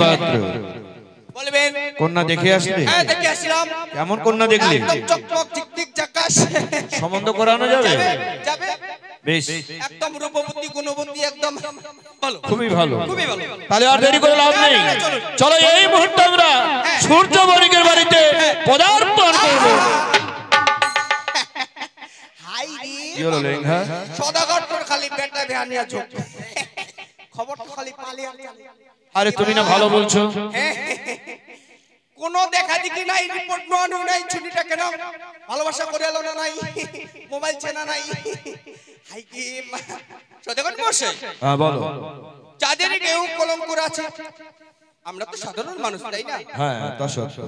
পাত্র বলবেন কন্যা দেখে আসলে? হ্যাঁ দেখে আসলাম। কেমন কন্যা দেখলে? একদম চকচক টিকটিক জাকাস সম্বন্ধ করানো যাবে? যাবে যাবে। বেশ। একদম রূপবতী গুণবতী একদম ভালো। খুবই ভালো। খুবই ভালো। তাহলে আর দেরি করে লাভ নেই। না, চলুন। চলো এই মুহূর্তে আমরা সূর্য বণিকের বাড়িতে পদার্পণ করব। হাই লেঙ্গা সদাগর খালি ভ্যানিয়া চোখ। খবরটা খালি পালিয়ে আরে তুমি না ভালো বলছো? কোনো দেখা দেখি নাই রিপোর্ট নোয়ানো নাই ছুটিটা কেন? ভালোবাসা করে এলো না নাই? মোবাইল চেনা নাই? হাই কি সদাগর বসে হ্যাঁ বলো। যাদের কেউ কলঙ্ক আছে আমরা তো সাধারণ মানুষ তাই না? হ্যাঁ তা সত্য।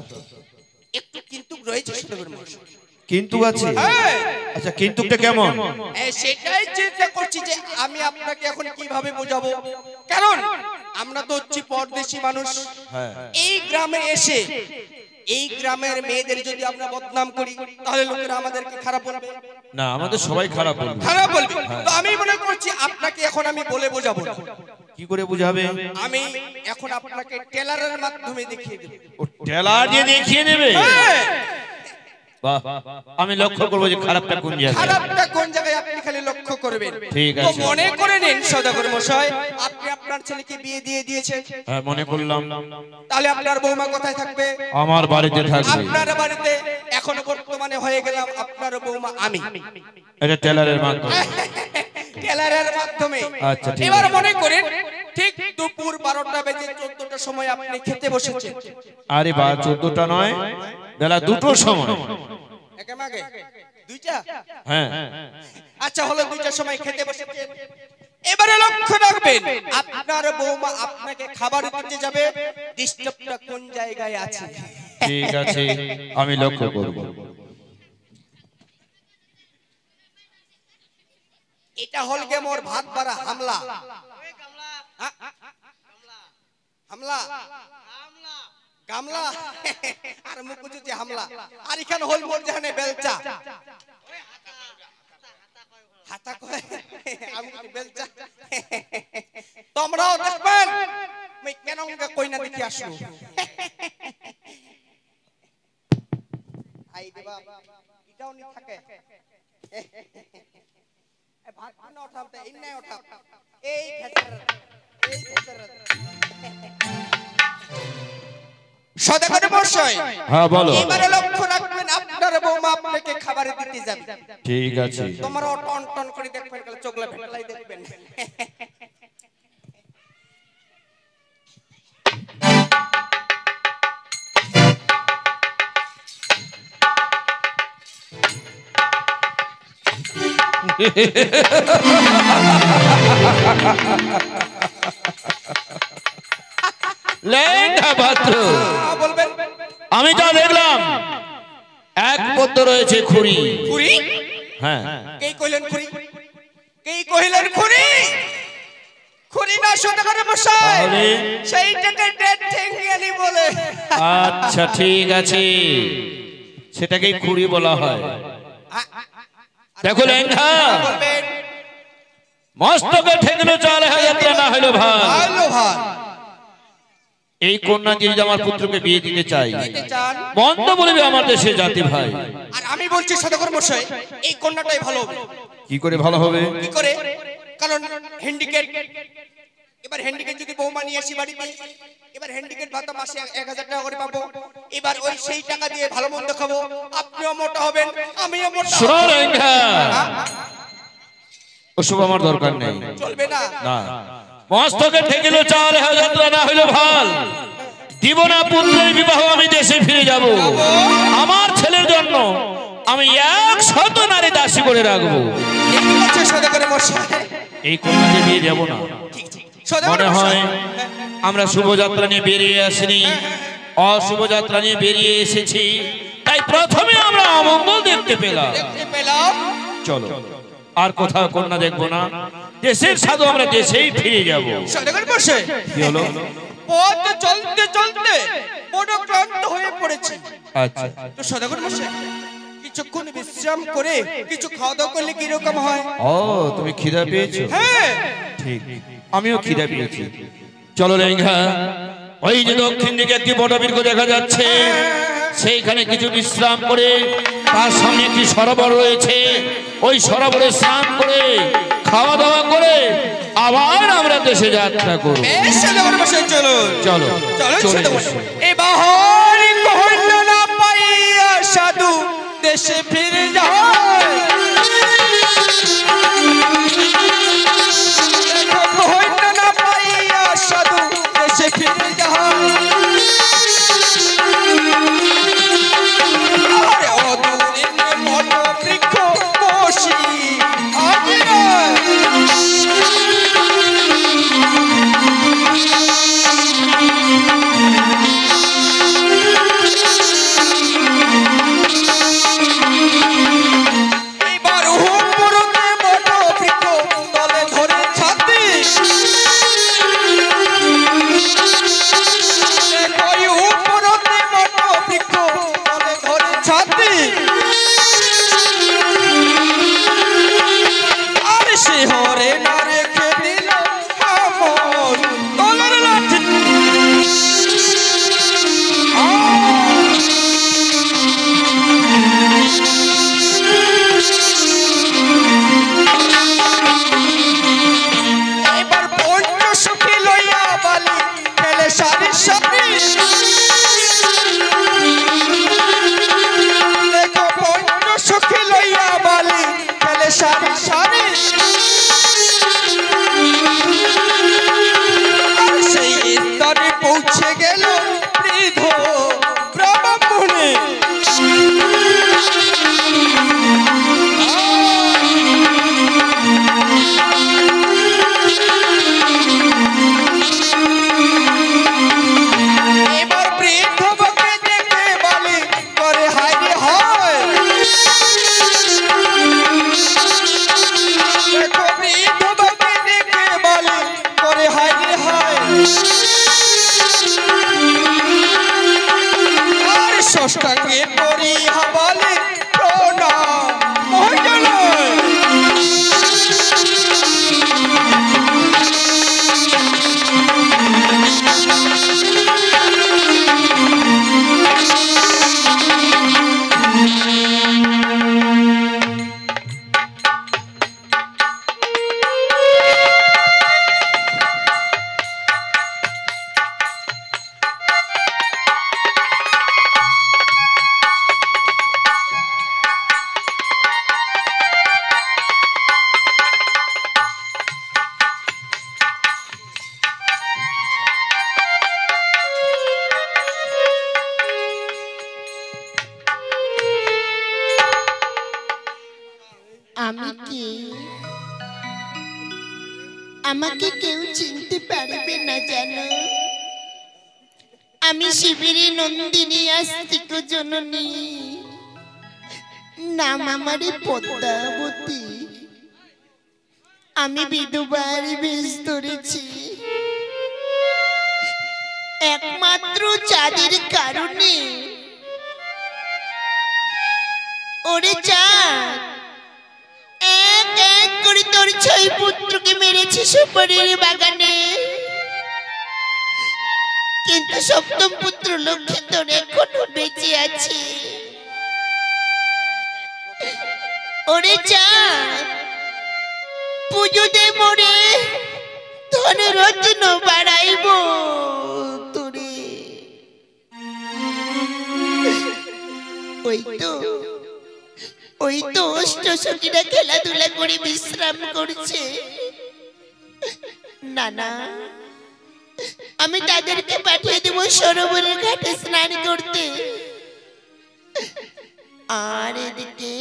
একটু কিন্তু রয়েছে সদাগর মশাই কিন্তু আছে। হ্যাঁ। আচ্ছা কিন্তুটা কেমন? এই সেটাই চিন্তা করছি যে আমি আপনাকে এখন কীভাবে বোঝাবো? কারণ আমরা তো হচ্ছি পরদেশি মানুষ। হ্যাঁ। এই গ্রামে এসে এই গ্রামের মেয়েদের যদি আমরা বদনাম করি তাহলে লোকেরা আমাদেরকে খারাপ বলবে। না আমাদের সবাই খারাপ বলবে। খারাপ বলবে। তো আমি মনে করছি আপনাকে এখন আমি বলে বোঝাবো। কি করে বুঝাবে? আমি এখন আপনাকে টেলারের মাধ্যমে দেখিয়ে দেব। ও টেলার দিয়ে দেখিয়ে নেবে হ্যাঁ, বাহ। আমি লক্ষ্য করব যে খারাপটা কোন জায়গায়? খারাপটা কোন জায়গায় আপনি খালি লক্ষ্য করবেন? ঠিক তো মনে করে নিন সদাগর মশাই আপনি আপনার ছেলেকে বিয়ে দিয়ে দিয়েছেন হ্যাঁ মনে করলাম। তাহলে আপনার বৌমা কোথায় থাকবে? আমার বাড়িতে থাকবে। আপনার বাড়িতে এখন বর্তমানে হয়ে গেলাম আপনার বৌমা আমি। এটা টেলারের মাধ্যমে। টেলারের মাধ্যমে। আচ্ছা, ঠিক এবার আছে। মনে করেন ঠিক দুপুর বারোটা বেজে চোদ্দটার সময় আপনি খেতে বসেছেন। আরে বা চোদ্দটা নয়? বেলা দুটোর সময়। দুইটা? হ্যাঁ। আচ্ছা হলো দুইটার সময় খেতে বসেছেন। এবারে লক্ষ্য রাখবেন আপনার বৌমা আপনাকে খাবার দিতে যাবে। ডিস্টার্বটা কোন জায়গায় আছে? ঠিক আছে আমি লক্ষ্য করব। এটা হল গে মোর ভাত বাড়া হামলা? হামলা। গামলা। আর বুঝুছি হামলা। আর এখানে হল মোর জানে বেলচা। হাতা কয় আমি বেলচা। তোমরাও দেখবেন মই কেন কই না দেখি আসু আই দেবা এটাও নি থাকে। না এই এই সদাগর হ্যাঁ বলো। এবারে লক্ষ্য রাখবেন আপনার বৌমা আপনাকে খাবার দিতে যাবে। ঠিক আছে। তোমার টন টন করে দেখবেন চোখলা দেখবেন। আমি যা দেখলাম এক পদ্ম রয়েছে খুঁড়ি। খুরি হ্যাঁ। কে কইলেন খুরি কে কইলেন খুরি খুরি না সদাগর মশাই সেইটাকে ডেট বলে। আচ্ছা ঠিক আছে। সেটাকেই খুঁড়ি বলা হয়। দেখো বলবেন মস্তকে ঠেকলো চাল হাজার না হলো ভাই এই কন্যা যদি আমার পুত্রকে বিয়ে দিতে চাই মন্দ বলবে আমার দেশে জাতি ভাই। আর আমি বলছি সদাগর মশাই এই কন্যাটাই ভালো হবে। কি করে ভালো হবে? কি করে? কারণ হ্যান্ডিকেট এবার হ্যান্ডিকেট যদি বৌমা নিয়ে আসি বাড়িতে এবার হ্যান্ডিকেট ভাতা মাসে এক হাজার টাকা করে পাবো। এবার ওই সেই টাকা দিয়ে ভালো মন্দ খাব। আপনিও মোটা হবেন আমিও মোটা রেঙ্গা ওসব আমার দরকার নেই। চলবে না। না। মস্তকে ঠেকিল চাল যাত্রা না হইল ভালো। দিব না পুত্রের বিবাহ আমি দেশে ফিরে যাব। আমার ছেলের জন্য আমি এক শত নারী দাসী করে রাখব। এই কন্যাকে বিয়ে যাব না। মনে হয় আমরা শুভযাত্রা নিয়ে বেরিয়ে আসিনি। অশুভযাত্রা নিয়ে বেরিয়ে এসেছি। তাই প্রথমে আমরা অমঙ্গল দেখতে পেলাম। চলো আর কোথাও কন্যা দেখব না। দেশের সাধু আমরা দেশেই ফিরে যাব। কি হলো? পথ চলতে চলতে বড় ক্লান্ত হয়ে পড়েছি। আচ্ছা। তো সদাগর মশাই কিছুক্ষণ বিশ্রাম করে কিছু খাওয়া দাওয়া করলে কীরকম হয়? ও তুমি খিদা পেয়েছ? হ্যাঁ। ঠিক। আমিও খিদা পেয়েছি। চলো লেঙ্গা ওই যে দক্ষিণ দিকে একটি বটবৃক্ষ দেখা যাচ্ছে। সেইখানে কিছু বিশ্রাম করে তার সামনে একটি সরোবর রয়েছে। ওই সরোবরে স্নান করে খাওয়া দাওয়া করে আবার আমরা দেশে যাত্রা করব। চলো। চলো চলে সাধু দেশে ফিরে যায় আমি শিবিরে নন্দিনী, আস্তিক জননী। নাম আমারে পদ্মাবতী। আমি বিধবার বেশ ধরেছি। একমাত্র চাঁদের কারণে। ওরে চাঁদ, এক এক করে তোর ছয় পুত্রকে মেরেছি সুপারির বাগানে। কিন্তু সপ্তম পুত্র লক্ষ্মী তোর এখনও বেঁচে আছে। ওরে চাঁদ পুজোতে মরে ধন রত্ন বাড়াইব তোরে। ওই তো ওই তো অষ্ট সখীরা খেলাধুলা করে বিশ্রাম করছে। না না। আমি তাদেরকে পাঠিয়ে দেবো সরোবরের ঘাটে স্নান করতে। আর এদিকে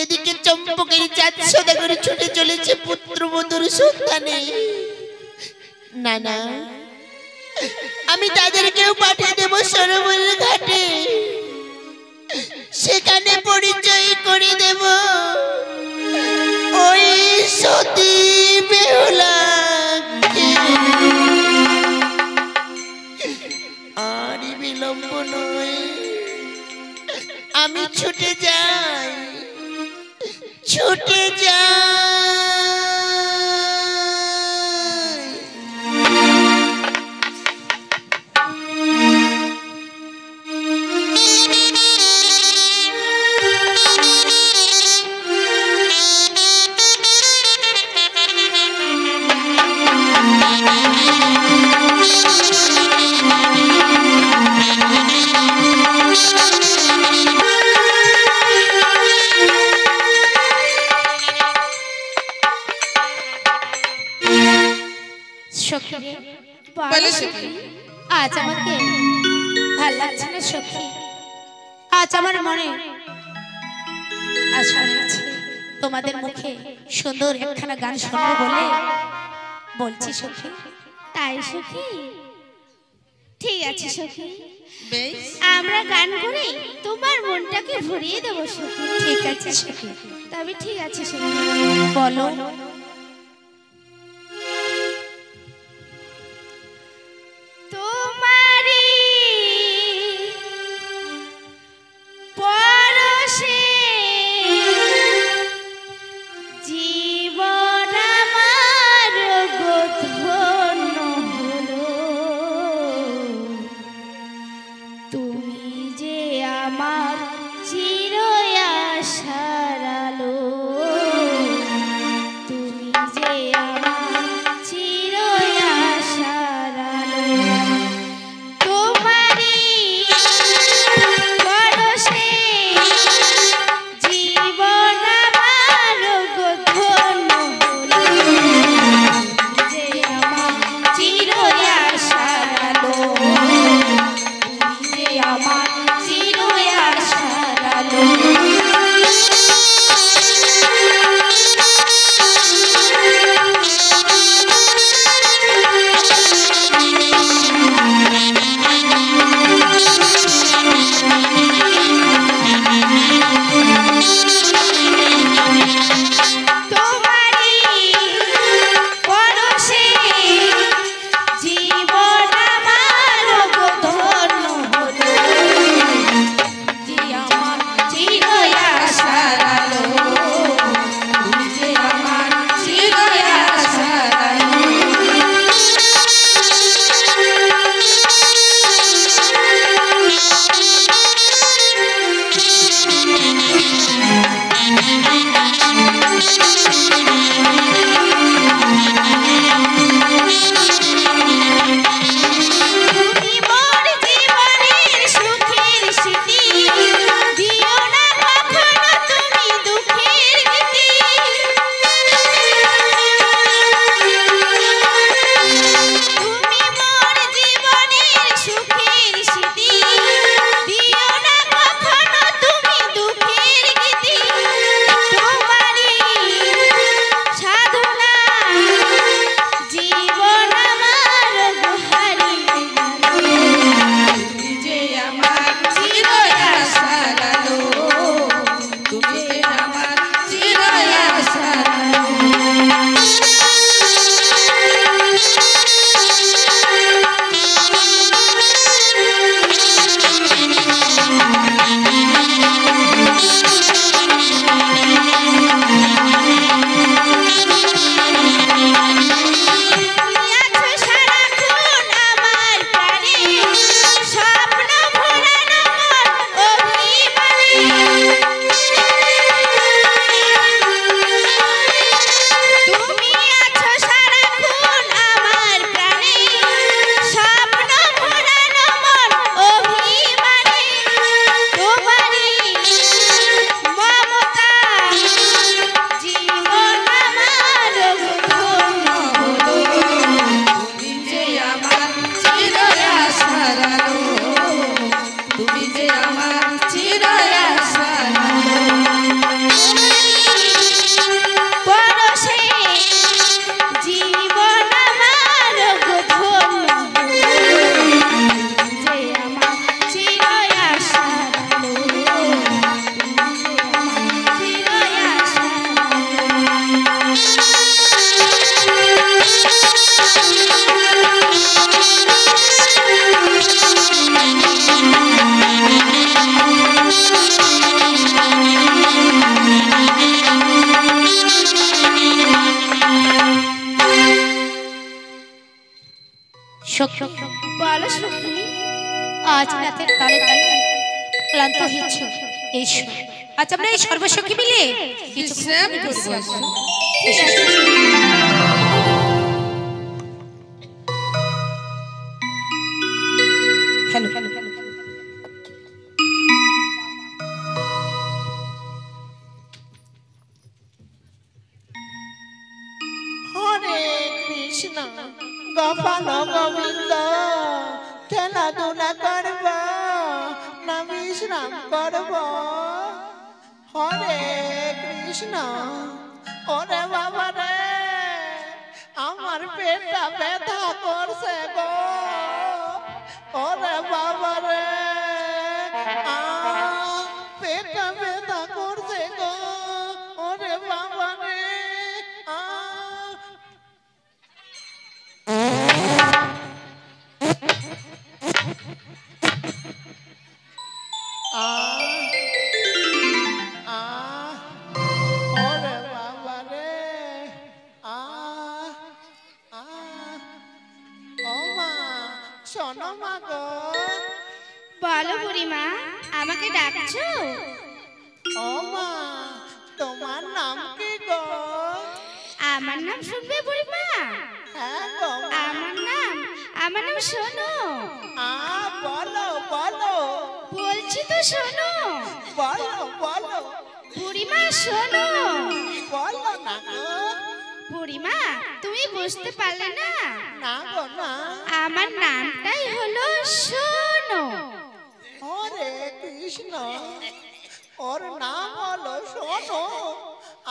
এদিকে চম্পকের চাঁদ সদা করে ছুটে চলেছে পুত্রবধূর সন্তানে না না আমি তাদেরকেও পাঠিয়ে দেবো সরোবরের ঘাটে। সেখানে পরিচয় করে দেব। ওই সতী বেহুলাকে বিলম্ব নয়। আমি ছুটে যাই সুন্দর একখানা গান শুনব বলে বলছি সখী। তাই সখী? ঠিক আছে সখী। আমরা গান করে তোমার মনটাকে ভরিয়ে দেবো সখী। ঠিক আছে সখী। তবে ঠিক আছে সখী। বলো। বলো আজ রাতের তালে ক্লান্ত হয়েছ এসো। আচ্ছা আমরা এই সর্বসখী মিলে কিছু কৃষ্ণ। ওরে বাবা রে আমার পেটটা ব্যথা করছে গো। ওরে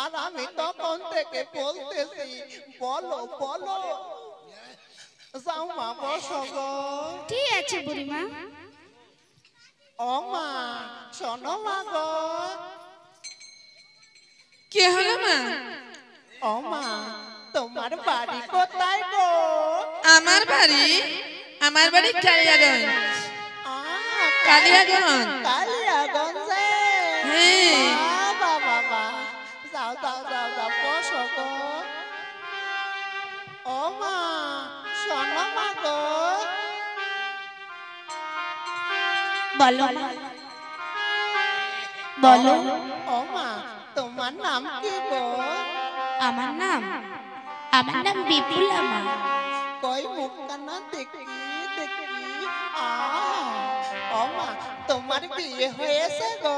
আর আমি তখন থেকে বলতেছি বলো বলো। যাও মা বসো গো। ঠিক আছে বুড়িমা। ও মা শোনো মা গো। কে হলো মা? ও মা তোমার বাড়ি কোথায় গো? আমার বাড়ি? আমার বাড়ি কালিয়াগঞ্জ। কালিয়াগঞ্জে। বলো। বলো। ও মা তোমার নাম কি আমার নাম আমার নাম বিপুলা মা কই মুখখানা দেখি দেখি। আ ও মা তোমার বিয়ে হয়েছে গো?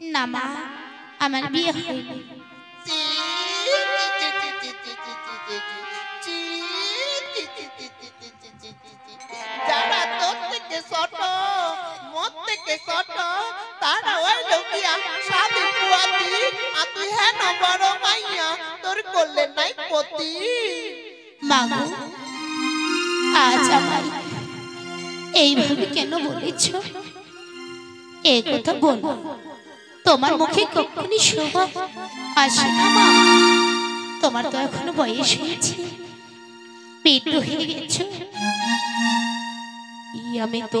না মা আমার বিয়ে হয়নি। থেকে ছোট তারা ওই লোকিয়া সাদি পুয়াতি। আর হ্যাঁ বড় মাইয়া, তোর করলে নাই পতি মাগো, আজ আমার এইভাবে কেন বলেছ? এই কথা বলো। তোমার মুখে কখনই শোভা আসে না, মা। তোমার তো এখনও বয়স হয়েছে। পেটু হয়ে গেছো। আমি তো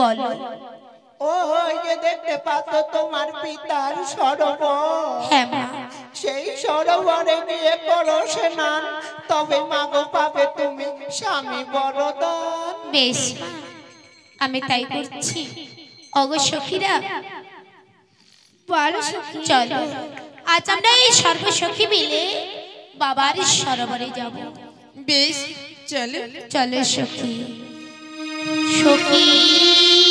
বলো। ওই যে দেখতে পাচ্ছ তোমার পিতার সরোবর হ্যাঁ মা। সেই সরোবরে গিয়ে করো স্নান। তবে মাগো পাবে তুমি স্বামী বরদান। বেশ আমি তাই করছি। অগ সখীরা। বলো সখী। চলো। আজ আমরা এই সর্বসখী মিলে বাবার সরোবরে যাব। বেশ চলো। চলো সখী। সখী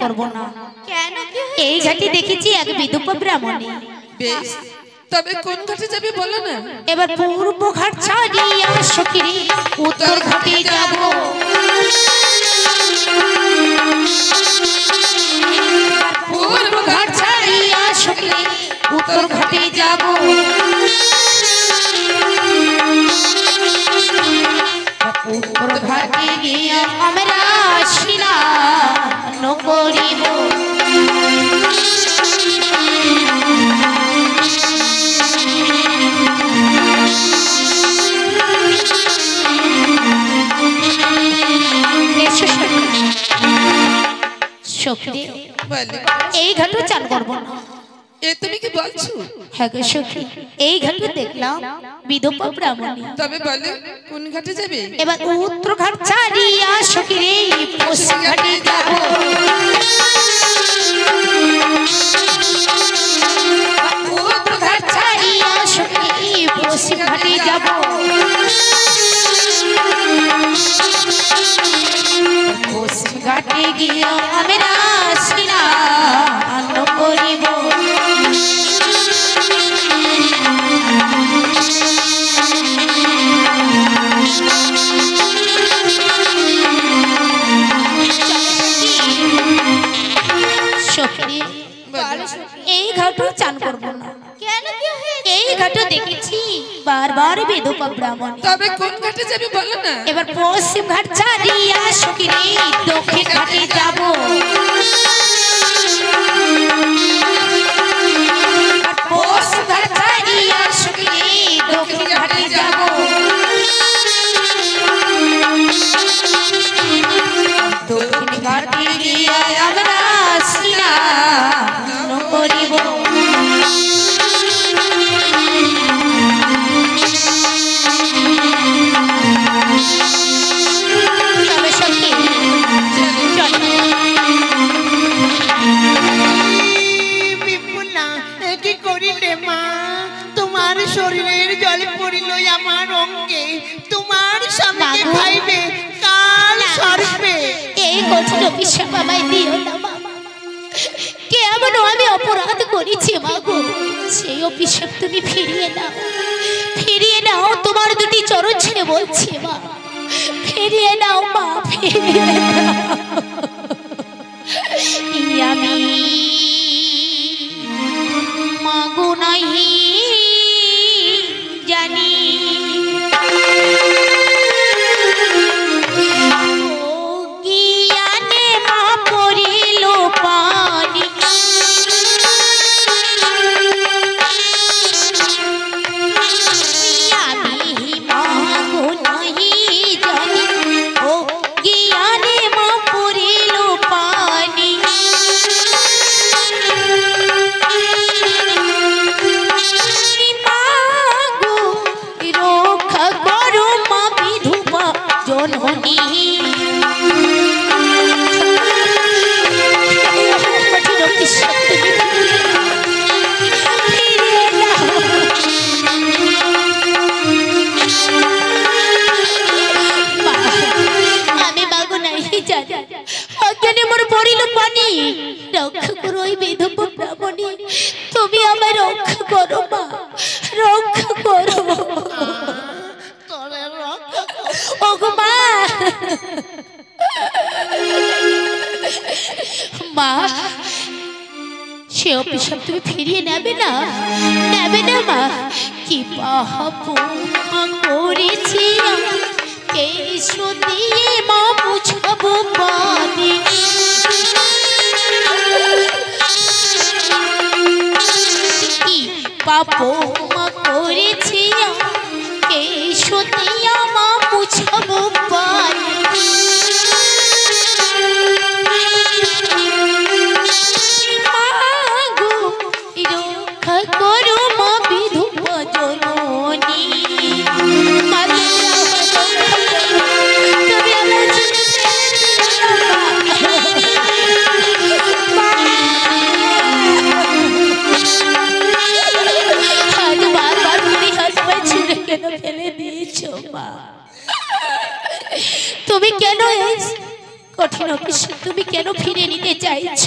করব না। এই ঘাটি দেখেছি এক বিধুপ ব্রাহ্মণী বেশ তবে কোন ঘাটে যাবে বলো না? এবার পূর্ব সখী বলে এই ঘাটও চাল করব না। এ তুমি কি বলছো? হ্যাঁ গো সখী এই ঘাটে দেখলাম বিধবা ব্রাহ্মণী। তবে বলো কোন ঘাটে যাবে? এবার উত্তর ঘাট ছাড়িয়া সখী রে পশ্চিম ঘাটে যাব। উত্তর ঘাট ছাড়িয়া সখী পশ্চিম ঘাটে যাব। পশ্চিম ঘাটে গিয়া আমরা স্নান করিব। সখী বলো। এই ঘাটও চান করব না। এই ঘাটও দেখেছি বারবার বেদপা ব্রাহ্মণ তবে কোন ঘাটে যাবি বলো না? এবার পশ্চিম ঘাট ছাড়িয়া সকিরে দক্ষিণ ঘাটে যাব। অভিশাপ আমায় দিও না, মা। কেমন আমি অপরাধ করেছি, মা গো? সেই অভিশাপ তুমি ফিরিয়ে নাও। ফিরিয়ে নাও, তোমার দুটি চরণ ছেড়ে বলছি, মা। ফিরিয়ে নাও, মা, ফিরিয়ে নাও। আমি মাগো নাহি। রক্ষা করো ওই বিধব ব্রাহ্মণী তুমি আমায় রক্ষা করো মা। রক্ষা করো। ওগো মা। মা সে অভিশাপ তুমি ফিরিয়ে নেবে না? নেবে না মা। কি মা করেছি কে দিয়ে 不 চাইছ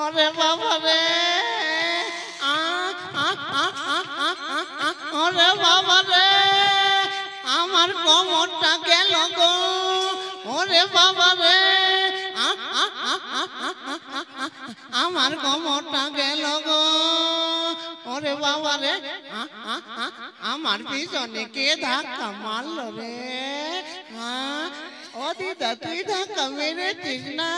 ওরে বাবা রে ওরে বাবা রে আমার কোমরটা গেল গো ওরে বাবা রে আমার কোমরটা গেল গো ওরে বাবা রে আমার পিছনে কে ধাক্কা মারল রে হ্যাঁ ও দিদা তুই ধাক্কা মেরেছিস না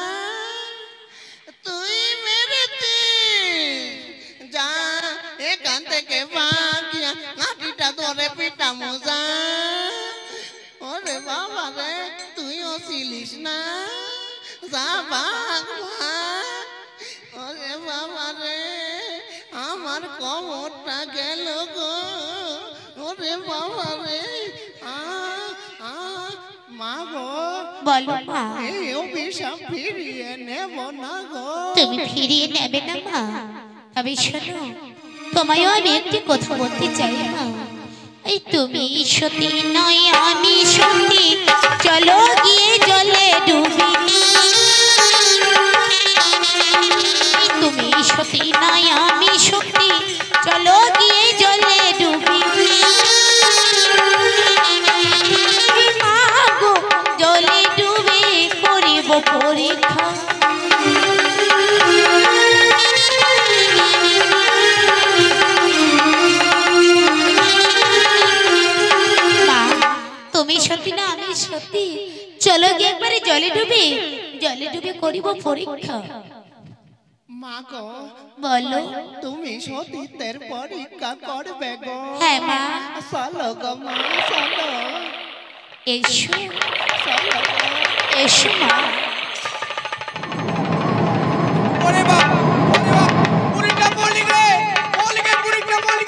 তুই মেরেছিস যা এখান থেকে ভাগিয়া নাটিটা ধরে পিটা মোজা ওরে বাবা রে তুইও ছিলিস না যা ভাগ বলো মা। এই অভিশাপ ফিরিয়ে নেব না গো। তুমি ফিরিয়ে নেবে না মা। তবে শোনো তোমায়ও আমি একটি কথা বলতে চাই মা। এই তুমি সতী নয় আমি সতী। চলো গিয়ে জলে ডুবি তুমি সতী নয় আমি সতী। চলো তুমি না আমি সত্যি। চলো গিয়ে একবারে জলে ডুবে জলে ডুবে করিব পরীক্ষা। মা গো বলো। তুমি সতীতের পরীক্ষা করবে গো। হ্যাঁ মা। চলো গো মা চলো। এসো। এসো মা। ওরে বাপ ওরে বাপ পুরিটা বলি রে বলি গে পুরিটা বলি।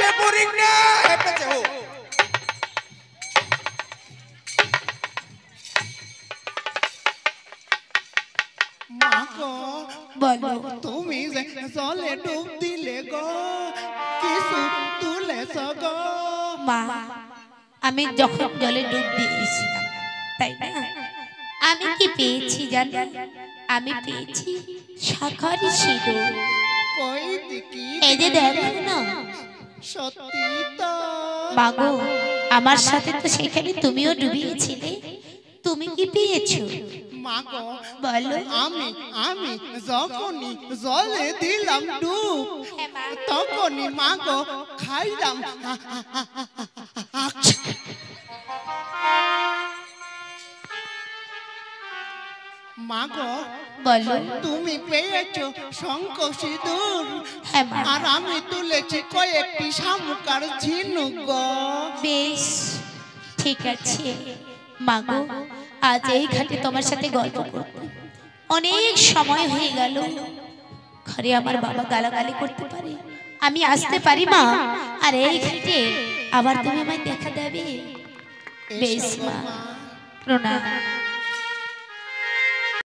জল খাইছে পুরিটা হেপেছে হো গো বলো তুমি জলে ডুব দিলে গো কিছু তুলেছ গো? মা আমি যখন জলে ডুব দিয়েছিলাম তাই না? আমি কি পেয়েছি জানো? আমি পেয়েছি শাখারি সিঁদুর এই যে দেখো না মাগো আমার সাথে তো সেখানে তুমিও ডুবিয়েছিলে তুমি কি পেয়েছ মা গো বলো আমি আমি যখনই জলে দিলাম ডুব তখনই মাগো খাইলাম মা গো বলো। তুমি পেয়েছ শঙ্খ সিঁদুর হ্যাঁ মা। আর আমি তুলেছি কয়েকটি শামুকার ঝিনুক গো। বেশ ঠিক আছে। মাগো আজ এই ঘাটে তোমার সাথে গল্প করব। অনেক সময় হয়ে গেল। ঘরে আমার বাবা গালাগালি করতে পারে। আমি আসতে পারি মা। আর এই ঘাটে আবার তুমি আমায় দেখা দেবে। বেশ মা। প্রণাম।